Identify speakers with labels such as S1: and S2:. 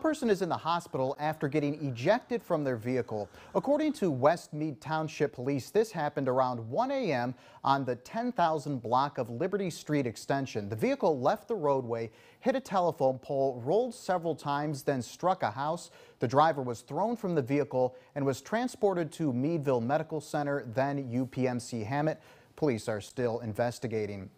S1: person is in the hospital after getting ejected from their vehicle. According to West Mead Township Police, this happened around 1 a.m. on the 10,000 block of Liberty Street extension. The vehicle left the roadway, hit a telephone pole, rolled several times, then struck a house. The driver was thrown from the vehicle and was transported to Meadville Medical Center, then UPMC Hamot. Police are still investigating.